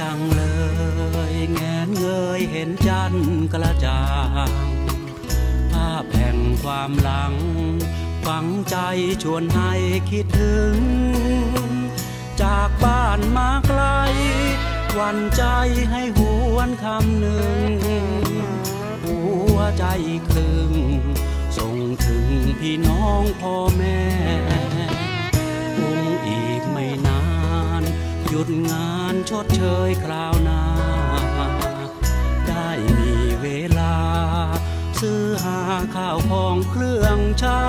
จังเลยแงนเงยเห็นจันกระจ่างภาพแผ่งความหลัง ฝังใจชวนให้คิดถึง จากบ้านมาไกล วันใจให้หวนคำหนึ่ง หัวใจครึ่งส่งถึงพี่น้องพ่อแม่ ดเชยคราวหน้า ได้มีเวลา ซื้อหาข้าวของเครื่องใช้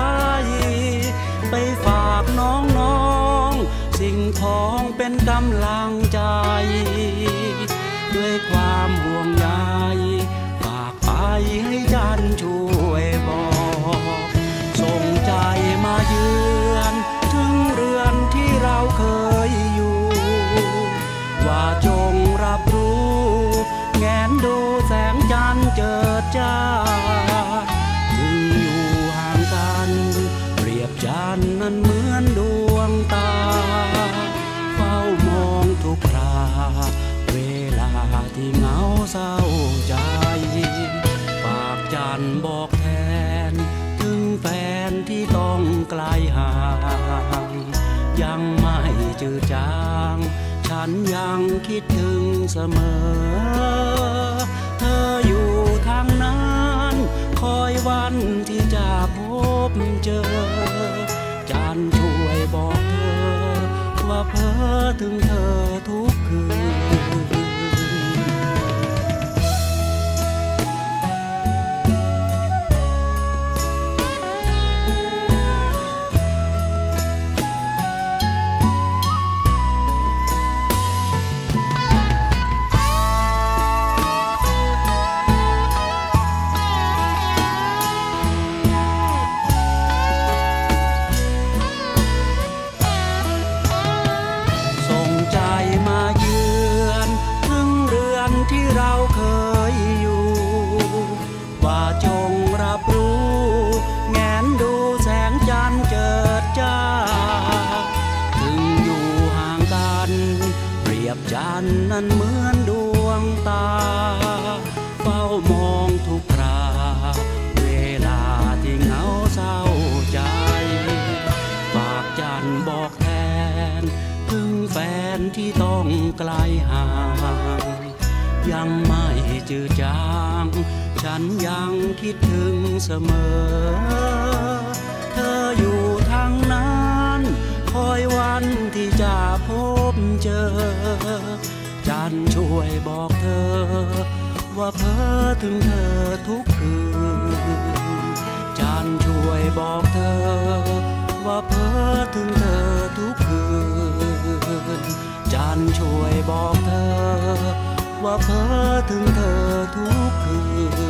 ไปฝากน้องๆ สิ่งของเป็นกำลังใจ ฉันบอกแทน ถึงแฟนที่ต้องไกลห่าง ยังไม่จืดจาง ฉันยังคิดถึงเสมอ เธออยู่ทางนั้น คอยวันที่จะพบเจอจันช่วยบอกเธอ ว่าเพ้อถึงเธอ ยบจันนั้นเหมือนดวงตา เฝ้ามองทุกครา เวลาที่เหงาเศร้าใจ ฝากจันบอกแทนถึงแฟนที่ต้องไกลห่าง ยังไม่จืดจาง ฉันยังคิดถึงเสมอ เธออยู่ทางนั้น คอยวันที่จะ ช่วยบอกเธอ ว่าเพ้อถึงเธอทุกคืนจันช่วยบอกเธอ ว่าเพ้อถึงเธอทุกคืนจันช่วยบอกเธอ ว่าเพ้อถึงเธอทุกคืน